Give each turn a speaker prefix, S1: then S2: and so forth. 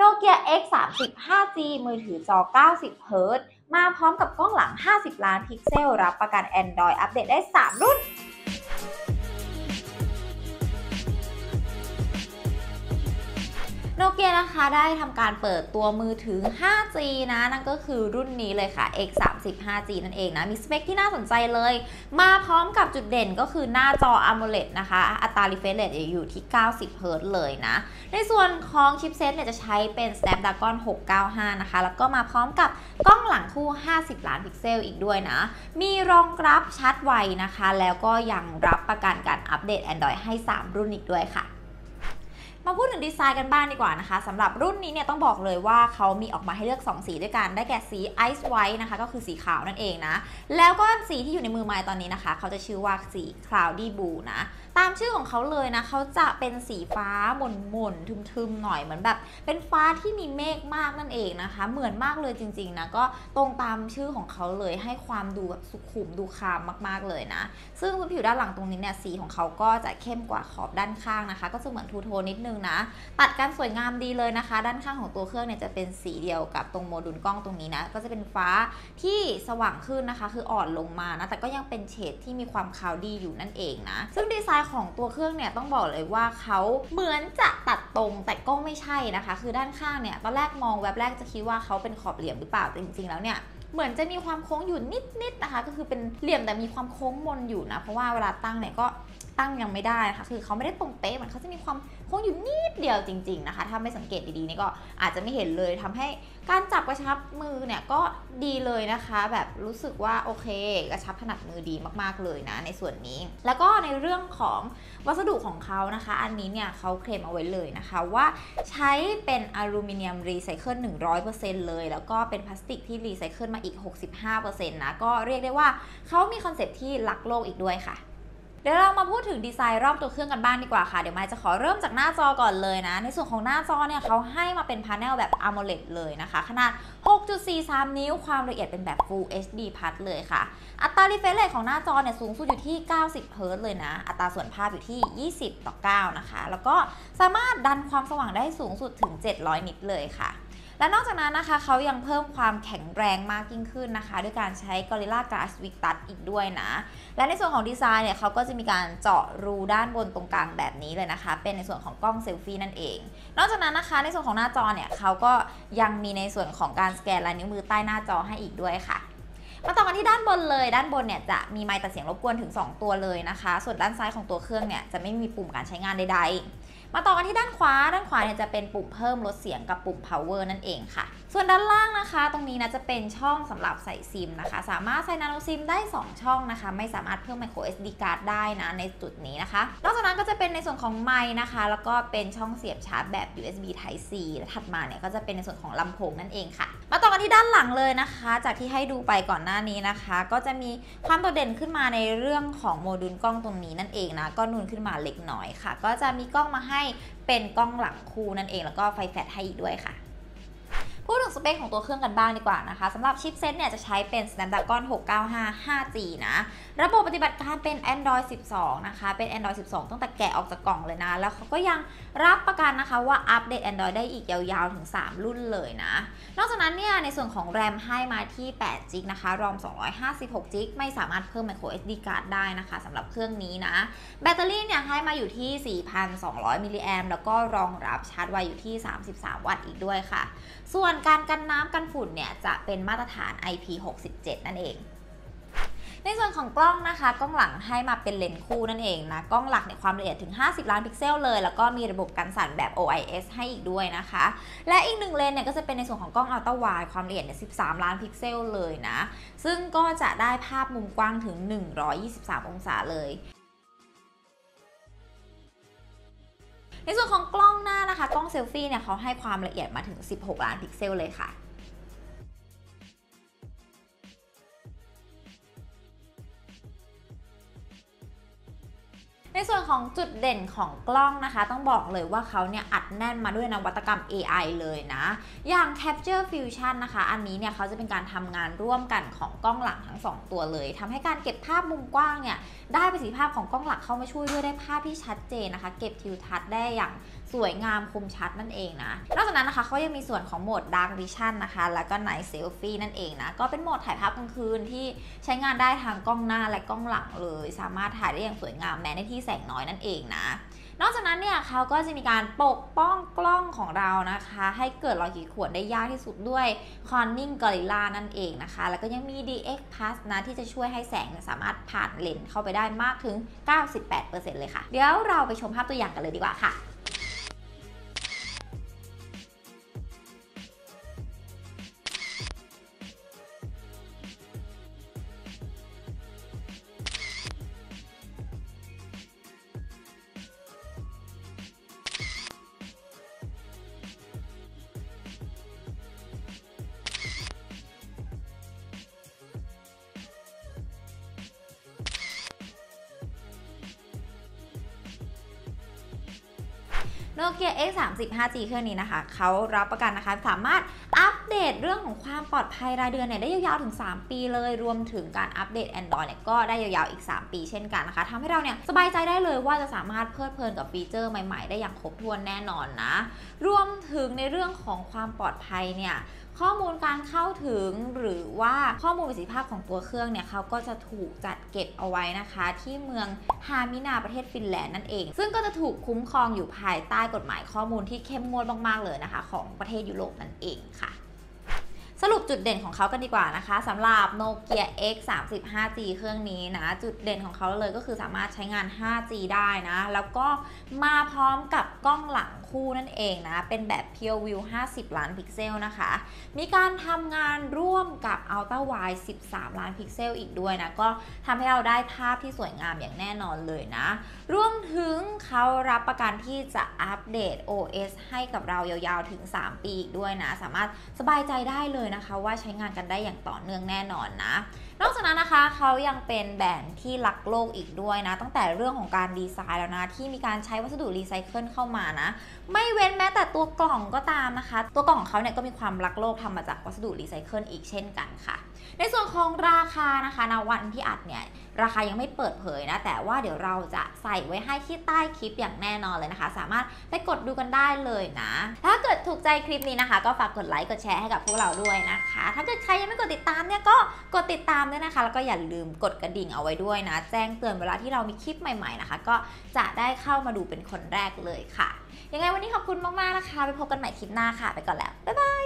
S1: Nokia X30 5G มือถือจอ 90 Hz มาพร้อมกับกล้องหลัง 50 ล้านพิกเซล รับประกัน Android อัปเดตได้ 3 รุ่น โนเกียนะคะได้ทำการเปิดตัวมือถือ 5G นะ นั่นก็คือรุ่นนี้เลยค่ะ X30 5G นั่นเองนะ มีสเปคที่น่าสนใจเลย มาพร้อมกับจุดเด่นก็คือหน้าจอ AMOLED นะคะ อัตรา refresh rate อยู่ที่ 90 Hz เลยนะ ในส่วนของชิปเซตเนี่ยจะใช้เป็น Snapdragon 695 นะคะ แล้วก็มาพร้อมกับกล้องหลังคู่ 50 ล้านพิกเซลอีกด้วยนะ มีรองรับชาร์จไวนะคะ แล้วก็ยังรับประกันการอัปเดต Android ให้ 3 รุ่นอีกด้วยค่ะ มาพูดถึงดีไซน์กันบ้างดีกว่านะคะสำหรับรุ่นนี้เนี่ยต้องบอกเลยว่าเขามีออกมาให้เลือก 2 สีด้วยกัน ได้แก่สี Ice White นะคะ ก็คือสีขาวนั่นเองนะ แล้วก็สีที่อยู่ในมือมายตอนนี้นะคะ เขาจะชื่อว่าสี Cloudy Blue นะ ตามชื่อของเขาเลยนะ เขาจะเป็นสีฟ้าหม่นหม่นๆทึมๆหน่อยเหมือนแบบ เป็นฟ้าที่มีเมฆมากนั่นเองนะคะ เหมือนมากเลยจริงๆนะก็ตรงตามชื่อของเขาเลยให้ความดูแบบสุขุมดู calm มากๆเลยนะ ซึ่งบนผิวด้านหลังตรงนี้เนี่ยสีของเขาก็จะเข้มกว่าขอบด้านข้างนะคะ ก็จะเหมือน two-tone นิดนึงนะ ตัดกันสวยงามดีเลยนะคะ ด้านข้างของตัวเครื่องเนี่ยจะเป็นสีเดียวกับตรงโมดูลกล้องตรงนี้นะ ก็จะเป็นฟ้าที่สว่างขึ้นนะคะ คืออ่อนลงมานะ แต่ก็ยังเป็นเฉดที่มีความ cloudy อยู่นั่นเองนะ ซึ่งดีไซน์ของตัวเครื่องเนี่ยต้องบอกเลยว่าเขาเหมือนจะตัดตรงแต่ก็ไม่ใช่นะคะ คือด้านข้างเนี่ยตอนแรกมองแวบแรกจะคิดว่าเขาเป็นขอบเหลี่ยมหรือเปล่าแต่จริงๆแล้วเนี่ยเหมือนจะมีความโค้งอยู่นิดๆนะคะ ก็คือเป็นเหลี่ยมแต่มีความโค้งมนอยู่นะ เพราะว่าเวลาตั้งเนี่ยก็ ตั้งยังไม่ได้นะคะคือเขาไม่ได้ตรงเป๊ะมันเขาจะมีความโค้งอยู่นิดเดียวจริง ๆนะคะ ถ้าไม่สังเกตดีๆนี่ก็อาจจะไม่เห็นเลยทำให้การจับกระชับมือเนี่ยก็ดีเลยนะคะ แบบรู้สึกว่าโอเคกระชับถนัดมือดีมากๆเลยนะ ในส่วนนี้ แล้วก็ในเรื่องของวัสดุของเขานะคะ อันนี้เนี่ยเขาเคลมเอาไว้เลยนะคะว่าใช้เป็นอลูมิเนียมรีไซเคิล100%เลย แล้วก็เป็นพลาสติกที่รีไซเคิลมาอีก 65%นะก็เรียกได้ว่าเขามีคอนเซปต์ที่รักโลกอีกด้วยค่ะ เดี๋ยวเรามาพูดถึงดีไซน์รอบตัวเครื่องกันบ้างดีกว่าค่ะ เดี๋ยวมายจะขอเริ่มจากหน้าจอก่อนเลยนะ ในส่วนของหน้าจอเนี่ยเขาให้มาเป็น panel แบบ AMOLED เลยนะคะ ขนาด 6.43 นิ้ว ความละเอียดเป็นแบบ Full HD Plus เลยค่ะ อัตรา refresh rate ของหน้าจอเนี่ยสูงสุดอยู่ที่ 90 Hz เลยนะ อัตราส่วนภาพอยู่ที่ 20 ต่อ 9 นะคะ แล้วก็สามารถดันความสว่างได้สูงสุดถึง 700 นิตเลยค่ะ และนอกจากนั้นนะคะเขายังเพิ่มความแข็งแรงมากยิ่งขึ้นนะคะ ด้วยการใช้ Gorilla Glass Victus อีกด้วยนะ และในส่วนของดีไซน์เนี่ยเขาก็จะมีการเจาะรูด้านบนตรงกลางแบบนี้เลยนะคะ เป็นในส่วนของกล้องเซลฟี่นั่นเอง นอกจากนั้นนะคะ ในส่วนของหน้าจอเนี่ยเขาก็ยังมีในส่วนของการสแกนลายนิ้วมือใต้หน้าจอให้อีกด้วยค่ะมาต่อกันที่ด้านบนเลย ด้านบนเนี่ยจะมีไมค์ตัดเสียงรบกวนถึง 2 ตัวเลยนะคะ ส่วนด้านซ้ายของตัวเครื่องเนี่ยจะไม่มีปุ่มการใช้งานใดๆ มาต่อกันที่ด้านขวา ด้านขวาเนี่ยจะเป็นปุ่มเพิ่มลดเสียงกับปุ่ม power นั่นเองค่ะ ส่วนด้านล่างนะคะ ตรงนี้นะจะเป็นช่องสำหรับใส่ซิมนะคะ สามารถใส่นาโนซิมได้ 2 ช่องนะคะ ไม่สามารถเพิ่ม micro SD card ได้นะในจุดนี้นะคะ นอกจากนั้นก็จะเป็นในส่วนของไมค์นะคะ แล้วก็เป็นช่องเสียบชาร์จแบบ USB Type C และถัดมาเนี่ยก็จะเป็นในส่วนของลำโพงนั่นเองค่ะ มาต่อกันที่ด้านหลังเลยนะคะ จากที่ให้ดูไปก่อนหน้านี้นะคะ ก็จะมีความโดดเด่นขึ้นมาในเรื่องของโมดูลกล้องตรงนี้นั่นเองนะก็นูนขึ้นมาเล็กน้อยค่ะ ก็จะมีกล้องมาให้เป็นกล้องหลังคู่นั่นเองแล้วก็ไฟแฟลชให้อีกด้วยค่ะ พูดถึงสเปคของตัวเครื่องกันบ้างดีกว่านะคะสำหรับชิปเซตเนี่ยจะใช้เป็น Snapdragon 695 5G นะ ระบบปฏิบัติการเป็น Android 12 นะคะ เป็น Android 12 ตั้งแต่แกะออกจากกล่องเลยนะ แล้วเขาก็ยังรับประกันนะคะว่าอัปเดต Android ได้อีกยาวๆ ถึง 3 รุ่นเลยนะ นอกจากนั้นเนี่ยในส่วนของ RAM ให้มาที่8 g b นะคะ ROM 256 g b ไม่สามารถเพิ่ม micro SD card ได้นะคะสำหรับเครื่องนี้นะ แบตเตอรี่เนี่ยให้มาอยู่ที่ 4,200 มิลลิแอมแล้วก็รองรับชาร์จไวอยู่ที่ 33 วัตต์อีกด้วยค่ะ ส่วนการกันน้ำกันฝุ่นเนี่ยจะเป็นมาตรฐาน IP67 นั่นเองในส่วนของกล้องนะคะ กล้องหลังให้มาเป็นเลนส์คู่นั่นเองนะ กล้องหลักเนี่ยความละเอียดถึง 50 ล้านพิกเซลเลย แล้วก็มีระบบกันสั่นแบบ OIS ให้อีกด้วยนะคะ และอีกหนึ่งเลนส์เนี่ยก็จะเป็นในส่วนของกล้อง ultra wide ความละเอียดเนี่ย 13 ล้านพิกเซลเลยนะ ซึ่งก็จะได้ภาพมุมกว้างถึง 123 องศาเลย ในส่วนของกล้องหน้านะคะ กล้องเซลฟี่เนี่ยเขาให้ความละเอียดมาถึง 16 ล้านพิกเซลเลยค่ะ ในส่วนของจุดเด่นของกล้องนะคะ ต้องบอกเลยว่าเขาเนี่ยอัดแน่นมาด้วยนวัตกรรม AI เลยนะ อย่าง Capture Fusion นะคะ อันนี้เนี่ยเขาจะเป็นการทำงานร่วมกันของกล้องหลังทั้ง 2 ตัวเลยทำให้การเก็บภาพมุมกว้างเนี่ยได้ประสิทธิภาพของกล้องหลักเข้ามาช่วยด้วยได้ภาพที่ชัดเจนนะคะ เก็บทิวทัศน์ได้อย่าง สวยงามคมชัดนั่นเองนะ นอกจากนั้นนะคะเขายังมีส่วนของโหมด Dark Vision นะคะ แล้วก็ Night Selfie นั่นเองนะ ก็เป็นโหมดถ่ายภาพกลางคืนที่ใช้งานได้ทางกล้องหน้าและกล้องหลังเลย สามารถถ่ายได้อย่างสวยงามแม้ในที่แสงน้อยนั่นเองนะนอกจากนั้นเนี่ยเขาก็จะมีการปกป้องกล้องของเรานะคะ ให้เกิดรอยขีดข่วนได้ยากที่สุดด้วย Corning Gorilla นั่นเองนะคะ แล้วก็ยังมี DX Plus นะ ที่จะช่วยให้แสงสามารถผ่านเลนส์เข้าไปได้มากถึง 98%เลยค่ะ เดี๋ยวเราไปชมภาพตัวอย่างกันเลยดีกว่าค่ะ โนเกีย X 3 0 5G เครื่องนี้นะคะ เขารับประกันนะคะ สามารถอัปเดตเรื่องของความปลอดภัยรายเดือนเนี่ยได้ยาวๆถึง 3 ปีเลย รวมถึงการอัปเดต Android เนี่ยก็ได้ยาวๆอีก 3 ปีเช่นกันนะคะทำให้เราเนี่ยสบายใจได้เลยว่าจะสามารถเพลิดเพลินกับฟีเจอร์ใหม่ๆ ได้อย่างครบถ้วนแน่นอนนะ รวมถึงในเรื่องของความปลอดภัยเนี่ย ข้อมูลการเข้าถึงหรือว่าข้อมูลประสิทธิภาพของตัวเครื่องเนี่ยเขาก็จะถูกจัดเก็บเอาไว้นะคะ ที่เมืองฮามินาประเทศฟินแลนด์นั่นเอง ซึ่งก็จะถูกคุ้มครองอยู่ภายใต้กฎหมายข้อมูลที่เข้มงวดมากๆเลยนะคะ ของประเทศยุโรปนั่นเองค่ะ สรุปจุดเด่นของเขากันดีกว่านะคะสำหรับ Nokia X30 5G เครื่องนี้นะ จุดเด่นของเขาเลยก็คือสามารถใช้งาน 5G ได้นะ แล้วก็มาพร้อมกับกล้องหลังคู่นั่นเองนะ เป็นแบบ Pure View 50 ล้านพิกเซลนะคะ มีการทำงานร่วมกับ Ultra Wide 13 ล้านพิกเซลอีกด้วยนะ ก็ทำให้เราได้ภาพที่สวยงามอย่างแน่นอนเลยนะรวมถึงเขารับประกันที่จะอัปเดต OS ให้กับเรายาวๆถึง 3 ปีอีกด้วยนะ สามารถสบายใจได้เลยนะคะ ว่าใช้งานกันได้อย่างต่อเนื่องแน่นอนนะ นอกจากนั้นนะคะเขายังเป็นแบรนด์ที่รักโลกอีกด้วยนะ ตั้งแต่เรื่องของการดีไซน์แล้วนะ ที่มีการใช้วัสดุรีไซเคิลเข้ามานะ ไม่เว้นแม้แต่ตัวกล่องก็ตามนะคะ ตัวกล่องของเขาเนี่ยก็มีความรักโลกทำมาจากวัสดุรีไซเคิลอีกเช่นกันค่ะ ในส่วนของราคานะคะณวันที่อัดเนี่ยราคายังไม่เปิดเผยนะ แต่ว่าเดี๋ยวเราจะใส่ไว้ให้ที่ใต้คลิปอย่างแน่นอนเลยนะคะ สามารถไปกดดูกันได้เลยนะ ถ้าเกิดถูกใจคลิปนี้นะคะ ก็ฝากกดไลค์กดแชร์ให้กับพวกเราด้วยยนะคะ ถ้าเกิดใครยังไม่กดติดตามเนี่ยก็กดติดตามด้วยนะคะ แล้วก็อย่าลืมกดกระดิ่งเอาไว้ด้วยนะ แจ้งเตือนเวลาที่เรามีคลิปใหม่ๆนะคะ ก็จะได้เข้ามาดูเป็นคนแรกเลยค่ะ ยังไงวันนี้ขอบคุณมากๆนะคะ ไปพบกันใหม่คลิปหน้าค่ะ ไปก่อนแล้ว บ๊ายบาย